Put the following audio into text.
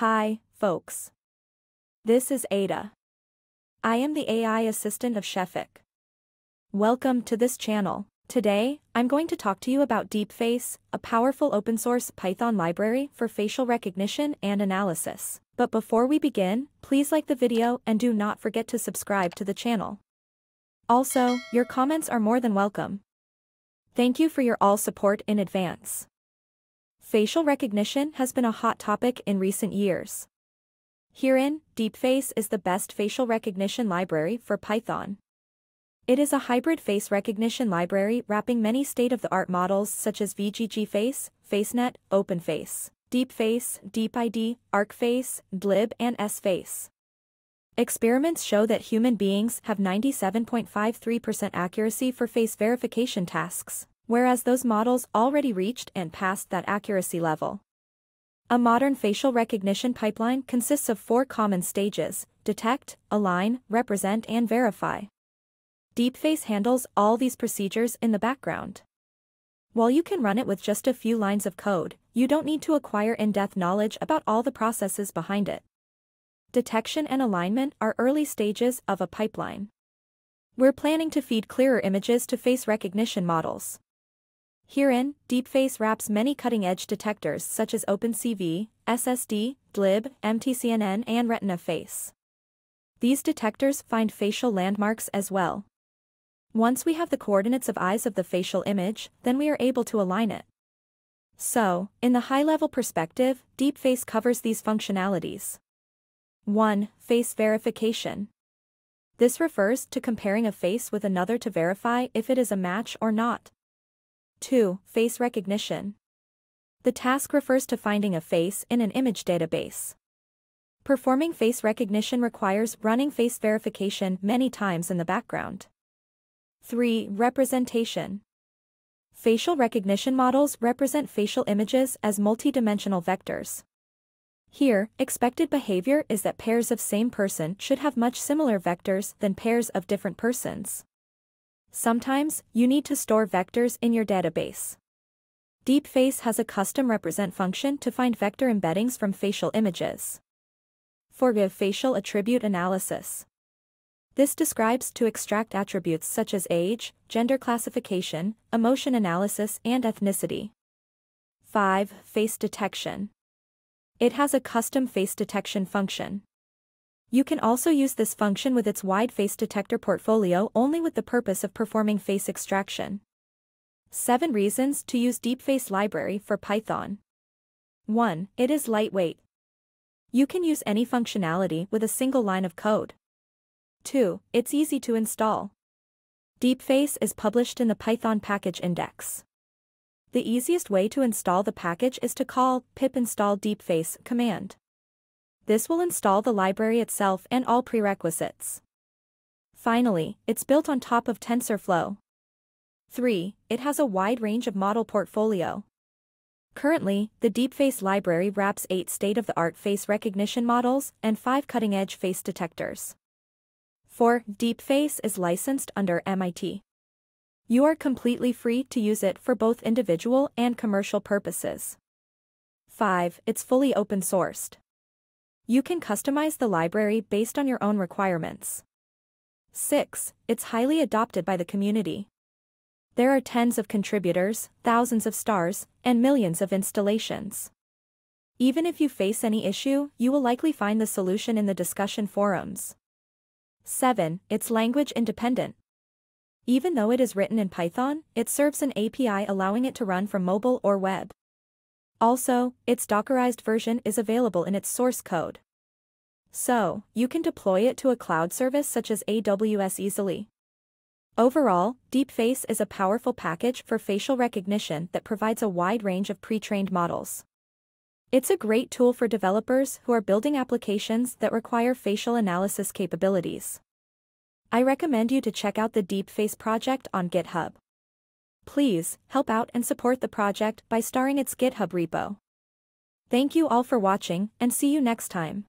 Hi, folks. This is Ada. I am the AI assistant of Sefik. Welcome to this channel. Today, I'm going to talk to you about DeepFace, a powerful open-source Python library for facial recognition and analysis. But before we begin, please like the video and do not forget to subscribe to the channel. Also, your comments are more than welcome. Thank you for your all support in advance. Facial recognition has been a hot topic in recent years. Herein, DeepFace is the best facial recognition library for Python. It is a hybrid face recognition library wrapping many state-of-the-art models such as VGGFace, FaceNet, OpenFace, DeepFace, DeepID, ArcFace, DLib and SFace. Experiments show that human beings have 97.53% accuracy for face verification tasks, whereas those models already reached and passed that accuracy level. A modern facial recognition pipeline consists of four common stages, detect, align, represent and verify. DeepFace handles all these procedures in the background. While you can run it with just a few lines of code, you don't need to acquire in-depth knowledge about all the processes behind it. Detection and alignment are early stages of a pipeline. We're planning to feed clearer images to face recognition models. Herein, DeepFace wraps many cutting-edge detectors such as OpenCV, SSD, DLib, MTCNN and Retina Face. These detectors find facial landmarks as well. Once we have the coordinates of eyes of the facial image, then we are able to align it. So, in the high-level perspective, DeepFace covers these functionalities. 1. Face verification. This refers to comparing a face with another to verify if it is a match or not. 2. Face recognition. The task refers to finding a face in an image database. Performing face recognition requires running face verification many times in the background. 3. Representation. Facial recognition models represent facial images as multidimensional vectors. Here, expected behavior is that pairs of same person should have much similar vectors than pairs of different persons. Sometimes, you need to store vectors in your database. DeepFace has a custom represent function to find vector embeddings from facial images. Forgive facial attribute analysis. This describes to extract attributes such as age, gender classification, emotion analysis and ethnicity. 5. Face detection. It has a custom face detection function. You can also use this function with its wide face detector portfolio only with the purpose of performing face extraction. 7 reasons to use DeepFace library for Python. 1. It is lightweight. You can use any functionality with a single line of code. 2. It's easy to install. DeepFace is published in the Python package index. The easiest way to install the package is to call pip install deepface command. This will install the library itself and all prerequisites. Finally, it's built on top of TensorFlow. 3. It has a wide range of model portfolio. Currently, the DeepFace library wraps 8 state-of-the-art face recognition models and 5 cutting-edge face detectors. 4. DeepFace is licensed under MIT. You are completely free to use it for both individual and commercial purposes. 5. It's fully open-sourced. You can customize the library based on your own requirements. 6. It's highly adopted by the community. There are tens of contributors, thousands of stars, and millions of installations. Even if you face any issue, you will likely find the solution in the discussion forums. 7. It's language independent. Even though it is written in Python, it serves an API allowing it to run from mobile or web. Also, its Dockerized version is available in its source code. So, you can deploy it to a cloud service such as AWS easily. Overall, DeepFace is a powerful package for facial recognition that provides a wide range of pre-trained models. It's a great tool for developers who are building applications that require facial analysis capabilities. I recommend you to check out the DeepFace project on GitHub. Please, help out and support the project by starring its GitHub repo. Thank you all for watching and see you next time.